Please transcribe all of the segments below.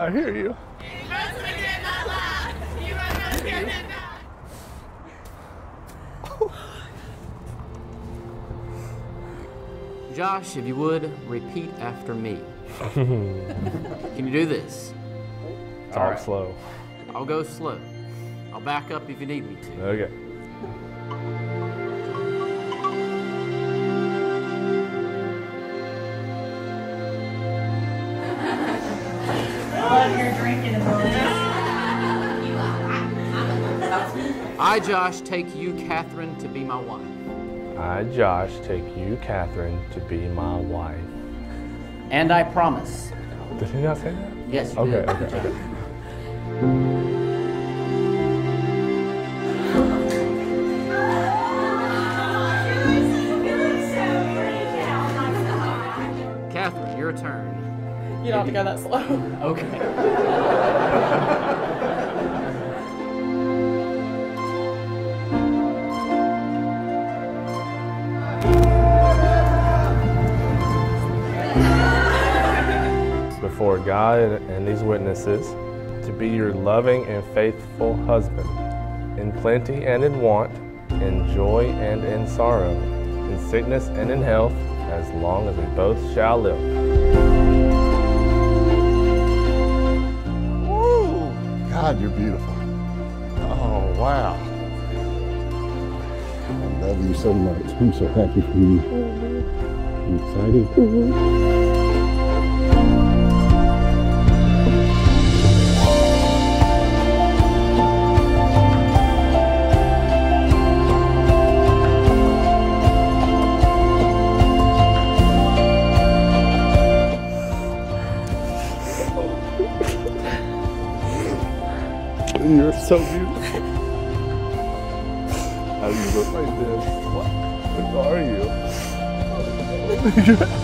I hear you. Josh, if you would, repeat after me. Can you do this? Talk slow. I'll go slow. I'll back up if you need me to. Okay. I, Josh, take you, Katherine, to be my wife. I, Josh, take you, Katherine, to be my wife. And I promise. Did he not say that? Yes, you Okay, did. okay, okay. Katherine, your turn. You don't have to go that slow. Okay. Before God and these witnesses, to be your loving and faithful husband, in plenty and in want, in joy and in sorrow, in sickness and in health, as long as we both shall live. Woo! God, you're beautiful. Oh, wow. I love you so much. I'm so happy for you. Mm-hmm. You excited? Mm-hmm. You're so beautiful. How do you look like this? What? Who are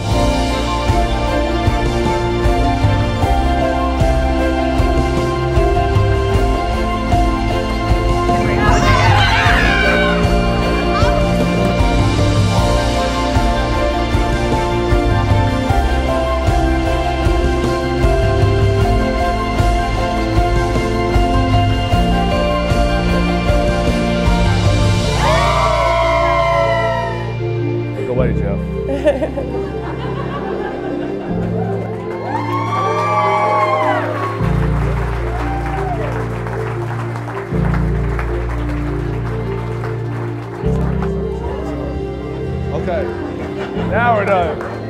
you? away, Jeff. Okay, now we're done.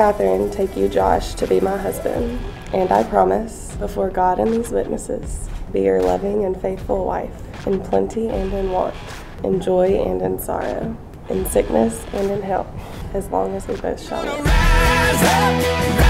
Katherine, take you, Josh, to be my husband, and I promise, before God and these witnesses, be your loving and faithful wife, in plenty and in want, in joy and in sorrow, in sickness and in health, as long as we both shall live.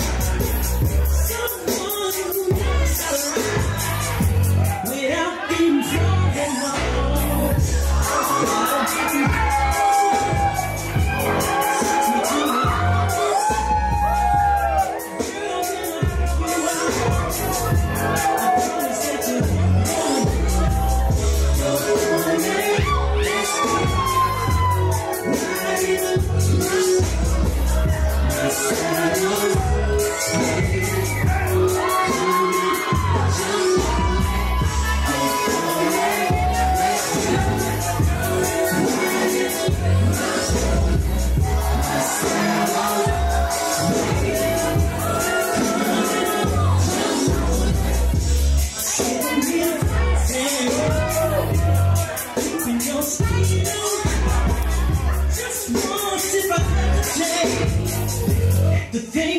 The thing.